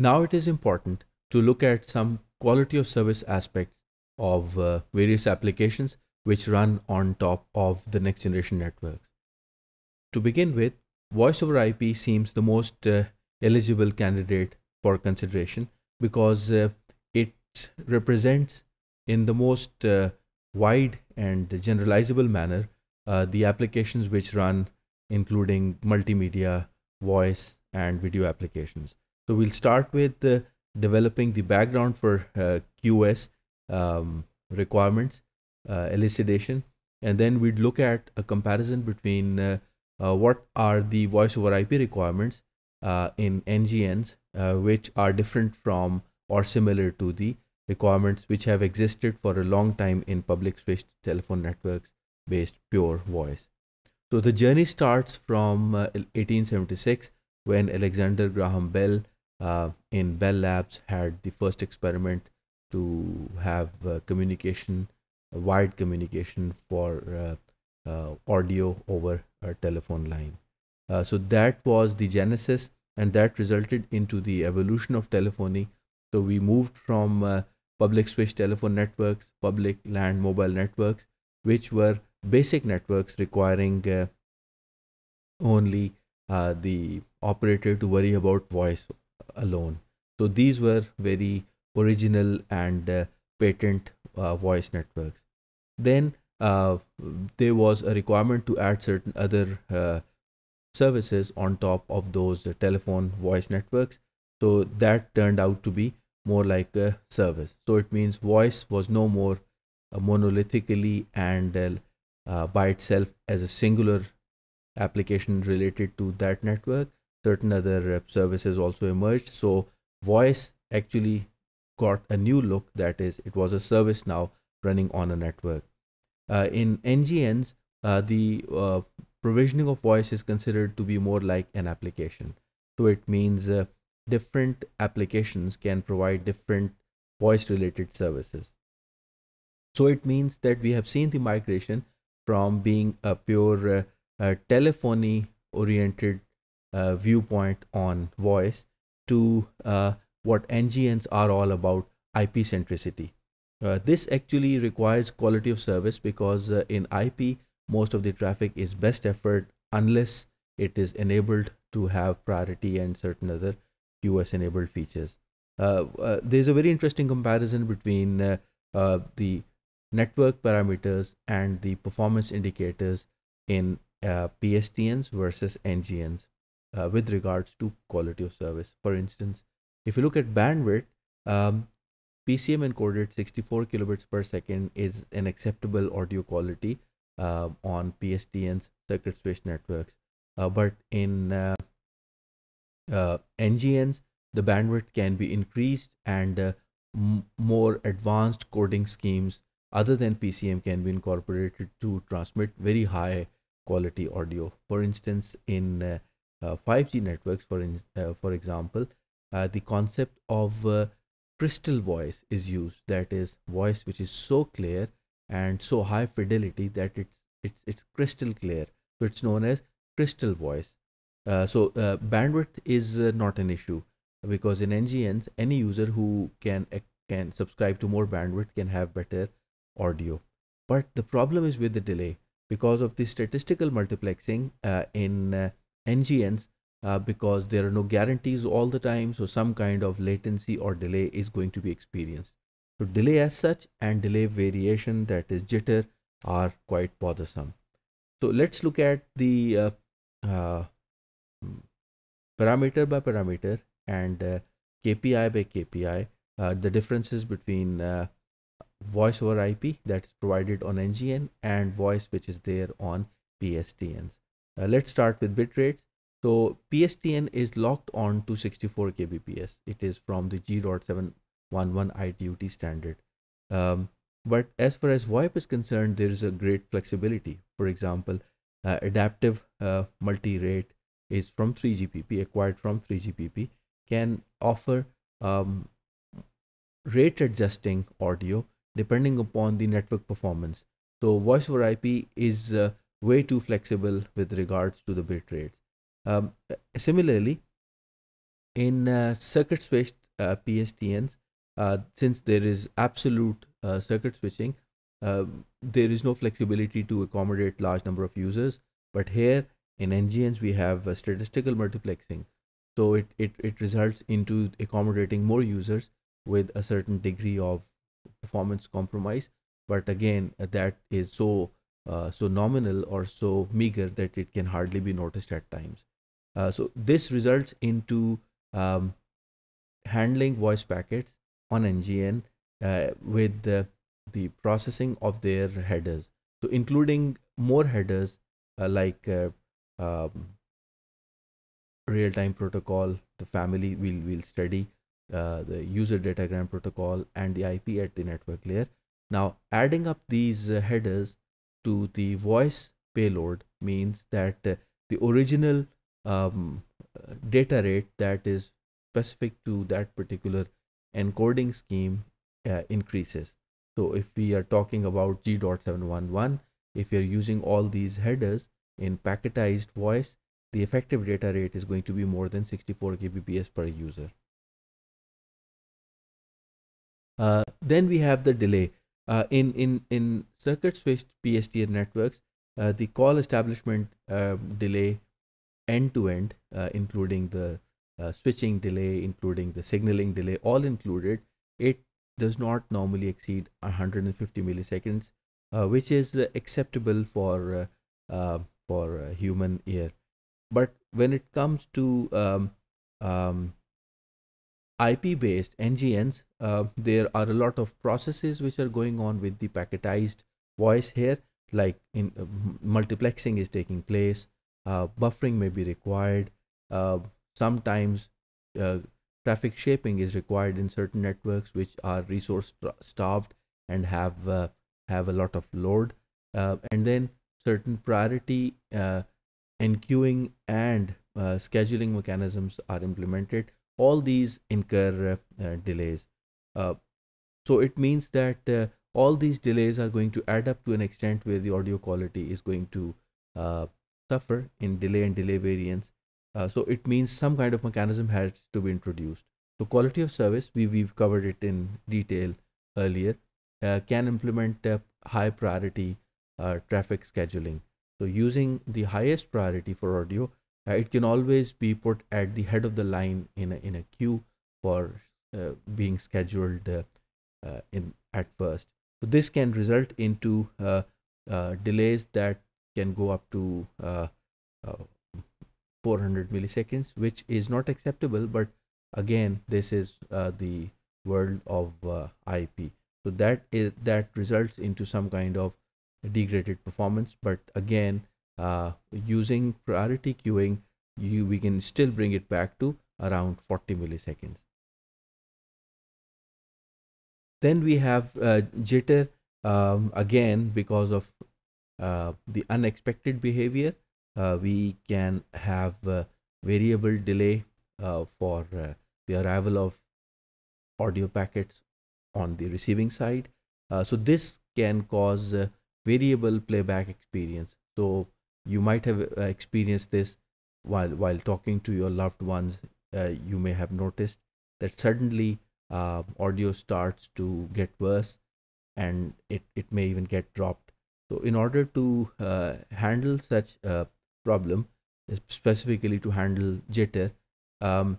Now it is important to look at some quality of service aspects of uh, various applications which run on top of the next generation networks. To begin with, voice over IP seems the most uh, eligible candidate for consideration because uh, it represents in the most uh, wide and generalizable manner uh, the applications which run including multimedia, voice and video applications. So we'll start with uh, developing the background for uh, QoS um, requirements, uh, elucidation, and then we'd look at a comparison between uh, uh, what are the voice over IP requirements uh, in NGNs, which are different from or similar to the requirements which have existed for a long time in public switched telephone networks based pure voice. So the journey starts from 1876 when Alexander Graham Bell uh, in Bell Labs had the first experiment to have uh, communication, wide communication for uh, uh, audio over a telephone line. Uh, so that was the genesis, and that resulted into the evolution of telephony. So we moved from public switch telephone networks, public land mobile networks, which were basic networks requiring only the operator to worry about voice alone. So these were very original and uh, patent uh, voice networks. Then uh, there was a requirement to add certain other uh, services on top of those uh, telephone voice networks. So that turned out to be more like a service. So it means voice was no more monolithically and by itself as a singular application related to that network certain other services also emerged. So voice actually got a new look that is it was a service now running on a network. Uh, in ngns uh, the uh, provisioning of voice is considered to be more like an application. So it means uh, different applications can provide different voice related services. So it means that we have seen the migration from being a pure uh, telephony oriented uh, viewpoint on voice to uh, what NGNs are all about IP centricity. Uh, this actually requires quality of service because uh, in IP, most of the traffic is best effort unless it is enabled to have priority and certain other QoS enabled features. Uh, uh, there's a very interesting comparison between the network parameters and the performance indicators in PSTNs versus NGNs uh, with regards to quality of service. For instance, if you look at bandwidth, um, PCM encoded 64 kilobits per second is an acceptable audio quality uh, on PSTN's circuit switch networks. Uh, but in uh, uh, NGNs, the bandwidth can be increased and uh, more advanced coding schemes other than PCM can be incorporated to transmit very high quality audio. For instance, in 5G uh, networks, for in, uh, for example, uh, the concept of crystal voice is used. That is voice which is so clear and so high fidelity that it's it's it's crystal clear. So it's known as crystal voice. Uh, so uh, bandwidth is uh, not an issue because in NGNs, any user who can can subscribe to more bandwidth can have better audio. But the problem is with the delay because of the statistical multiplexing in NGNs uh, because there are no guarantees all the time. So some kind of latency or delay is going to be experienced. So delay as such and delay variation that is jitter are quite bothersome. So let's look at the uh, uh, parameter by parameter and uh, KPI by KPI, uh, the differences between uh, voice over IP that is provided on NGN and voice which is there on PSTNs. Uh, let's start with bit rates. So PSTN is locked on to 64 kbps. It is from the G.711 ITU-T standard. Um, but as far as VoIP is concerned, there is a great flexibility. For example, uh, adaptive uh, multi-rate is from 3GPP, acquired from 3GPP, can offer um, rate adjusting audio depending upon the network performance. So voice over IP is uh, way too flexible with regards to the bit rates. Um, similarly, in uh, circuit switched uh, PSTNs, uh, since there is absolute uh, circuit switching, uh, there is no flexibility to accommodate large number of users. But here in NGNs, we have statistical multiplexing. So it, it, it results into accommodating more users with a certain degree of performance compromise. But again, that is so uh, so nominal or so meager that it can hardly be noticed at times. Uh, so this results into um, handling voice packets on NGN uh, with the, the, processing of their headers. So including more headers uh, like uh, um, real-time protocol, the family we'll, we'll study, the user datagram protocol and the IP at the network layer. Now adding up these headers to the voice payload means that uh, the original um, data rate that is specific to that particular encoding scheme uh, increases. So if we are talking about G.711, if you're using all these headers in packetized voice, the effective data rate is going to be more than 64 kbps per user. Uh, then we have the delay. Uh, in in in circuit switched PSTN networks, uh, the call establishment uh, delay end to end, uh, including the uh, switching delay, including the signaling delay, all included, it does not normally exceed 150 milliseconds, uh, which is acceptable for for human ear. But when it comes to um, um, IP based NGNs, uh, there are a lot of processes which are going on with the packetized voice here, like in uh, multiplexing is taking place, uh, buffering may be required. Uh, sometimes uh, traffic shaping is required in certain networks which are resource starved and have uh, have a lot of load, and then certain priority enqueuing and scheduling mechanisms are implemented all these incur uh, uh, delays. Uh, so it means that all these delays are going to add up to an extent where the audio quality is going to suffer in delay and delay variance. so it means some kind of mechanism has to be introduced. So quality of service, we, we've covered it in detail earlier, uh, can implement uh, high priority uh, traffic scheduling. So using the highest priority for audio uh, it can always be put at the head of the line in a, in a queue for uh, being scheduled uh, uh in at first. So this can result into uh, uh, delays that can go up to 400 milliseconds, which is not acceptable. But again, this is the world of IP. So that is that results into some kind of degraded performance. But again, uh, using priority queuing, you we can still bring it back to around 40 milliseconds. Then we have uh, jitter um, again because of uh, the unexpected behavior. Uh, we can have variable delay uh, for uh, the arrival of audio packets on the receiving side. so this can cause variable playback experience. So you might have uh, experienced this while while talking to your loved ones uh, you may have noticed that suddenly uh, audio starts to get worse and it, it may even get dropped. So in order to uh, handle such a problem specifically to handle jitter um,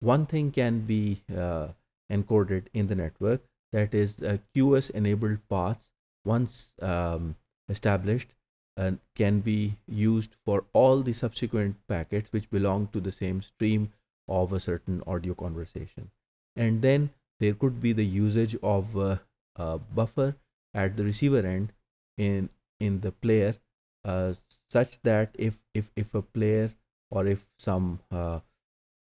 one thing can be uh, encoded in the network that is QoS enabled paths once um, established uh, can be used for all the subsequent packets which belong to the same stream of a certain audio conversation. And then there could be the usage of a, a buffer at the receiver end in in the player uh, such that if if if a player or if some uh,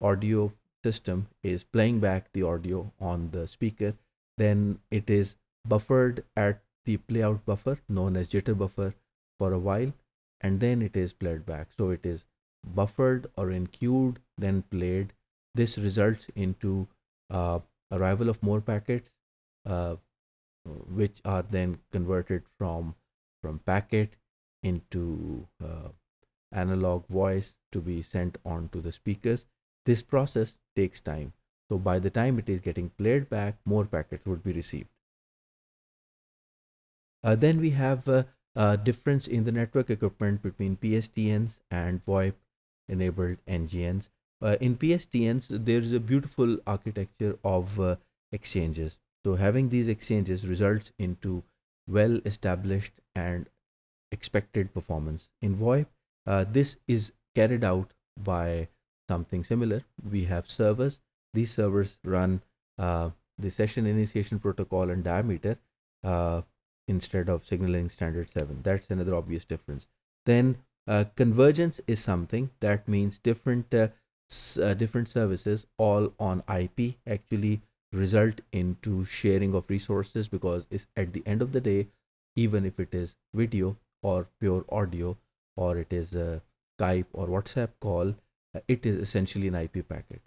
audio system is playing back the audio on the speaker then it is buffered at the playout buffer known as jitter buffer for a while and then it is played back. So it is buffered or enqueued, then played. This results into uh, arrival of more packets, uh, which are then converted from from packet into uh, analog voice to be sent on to the speakers. This process takes time. So by the time it is getting played back, more packets would be received. Uh, then we have a, a, difference in the network equipment between PSTNs and VoIP enabled NGNs. Uh, in PSTNs, there's a beautiful architecture of uh, exchanges. So having these exchanges results into well established and expected performance. In VoIP, uh, this is carried out by something similar. We have servers. These servers run uh, the session initiation protocol and diameter uh, instead of signaling standard 7. That's another obvious difference. Then uh, convergence is something that means different uh, uh, different services all on IP actually result into sharing of resources because it's at the end of the day, even if it is video or pure audio or it is a Skype or WhatsApp call, uh, it is essentially an IP packet.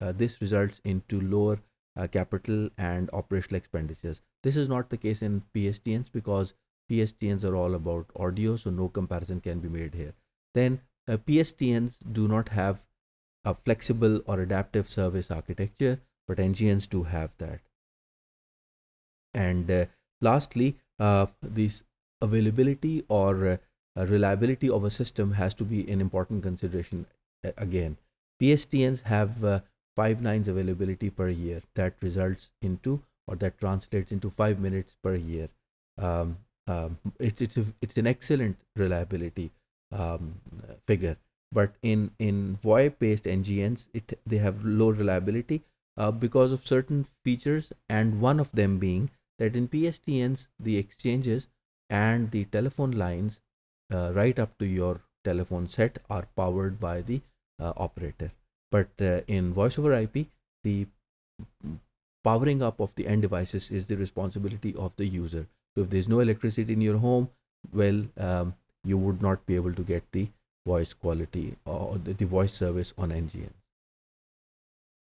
Uh, this results into lower uh, capital and operational expenditures. This is not the case in PSTNs because PSTNs are all about audio, so no comparison can be made here. Then uh, PSTNs do not have a flexible or adaptive service architecture, but NGNs do have that. And uh, lastly, uh, this availability or uh, reliability of a system has to be an important consideration again. PSTNs have uh, five nines availability per year that results into or that translates into five minutes per year. Um, um, it's it's a, it's an excellent reliability um, figure, but in in VoIP based NGNs, it they have low reliability uh, because of certain features, and one of them being that in PSTNs the exchanges and the telephone lines uh, right up to your telephone set are powered by the uh, operator. But uh, in voice over IP, the powering up of the end devices is the responsibility of the user. So if there's no electricity in your home, well, um, you would not be able to get the voice quality or the, the voice service on NGNs.